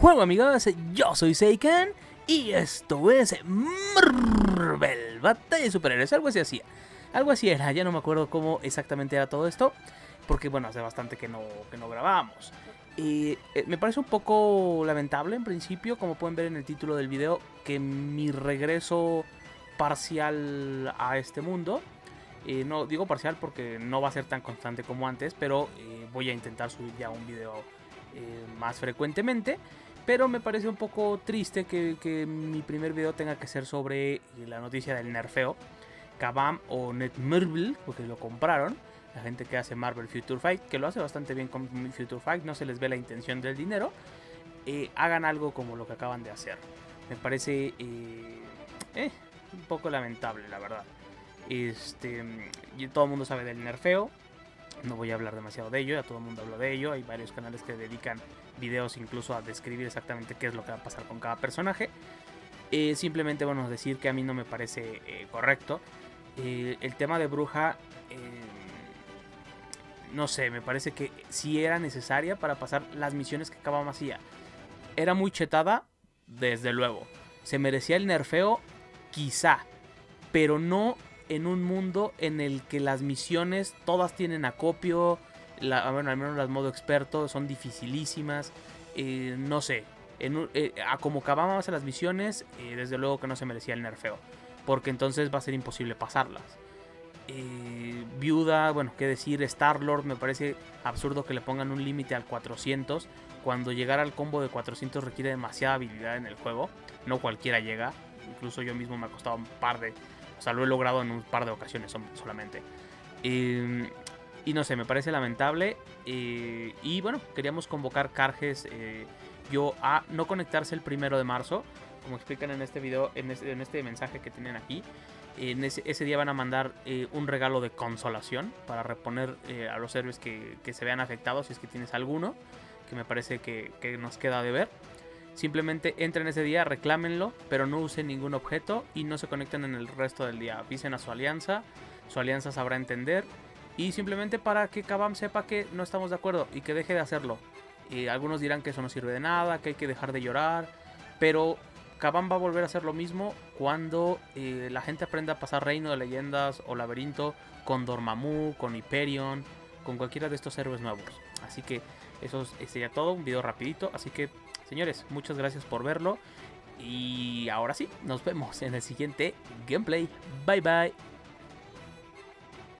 juego amigos, yo soy Seiken y esto es Marvel Batalla de Superhéroes, algo así hacía. Algo así era, ya no me acuerdo cómo exactamente era todo esto, porque bueno, hace bastante que no, que no grabábamos. Y eh, me parece un poco lamentable en principio, como pueden ver en el título del video, que mi regreso parcial a este mundo, eh, no digo parcial porque no va a ser tan constante como antes, pero eh, voy a intentar subir ya un video más frecuentemente. Pero me parece un poco triste que, mi primer video tenga que ser sobre la noticia del nerfeo. Kabam o Netmarble, porque lo compraron la gente que hace Marvel Future Fight, que lo hace bastante bien con Future Fight, no se les ve la intención del dinero, eh, hagan algo como lo que acaban de hacer. Me parece eh, eh, un poco lamentable, la verdad. Este, todo el mundo sabe del nerfeo, no voy a hablar demasiado de ello, ya todo el mundo habla de ello, hay varios canales que dedican videos incluso a describir exactamente qué es lo que va a pasar con cada personaje. simplemente, bueno, decir que a mí no me parece correcto. el tema de Bruja no sé, me parece que sí era necesaria para pasar las misiones que acababa hacía. Era muy chetada, desde luego. Se merecía el nerfeo, quizá, pero no en un mundo en el que las misiones todas tienen acopio, la, bueno, al menos las modo experto son dificilísimas, eh, no sé, en, eh, a como acabábamos las misiones, eh, desde luego que no se merecía el nerfeo, porque entonces va a ser imposible pasarlas. Eh, viuda, bueno, qué decir, Star-Lord, me parece absurdo que le pongan un límite al 400, cuando llegar al combo de 400 requiere demasiada habilidad en el juego, no cualquiera llega, incluso yo mismo me ha costado un par de, o sea, lo he logrado en un par de ocasiones solamente. Y no sé, me parece lamentable. Y bueno, queríamos convocar Carges eh, yo a no conectarse el primero de marzo, como explican en este video, en este, en este mensaje que tienen aquí. En ese, día van a mandar eh, un regalo de consolación para reponer eh, a los héroes que, se vean afectados, si es que tienes alguno, que me parece que, nos queda de ver. Simplemente entren ese día, reclámenlo, pero no usen ningún objeto y no se conecten en el resto del día. Avisen a su alianza, su alianza sabrá entender. Y simplemente para que Kabam sepa que no estamos de acuerdo y que deje de hacerlo. Y algunos dirán que eso no sirve de nada, que hay que dejar de llorar. Pero Kabam va a volver a hacer lo mismo cuando eh, la gente aprenda a pasar Reino de Leyendas o Laberinto con Dormammu, con Hyperion, con cualquiera de estos héroes nuevos. Así que eso sería todo, un video rapidito. Así que, señores, muchas gracias por verlo. Y ahora sí, nos vemos en el siguiente gameplay. Bye bye.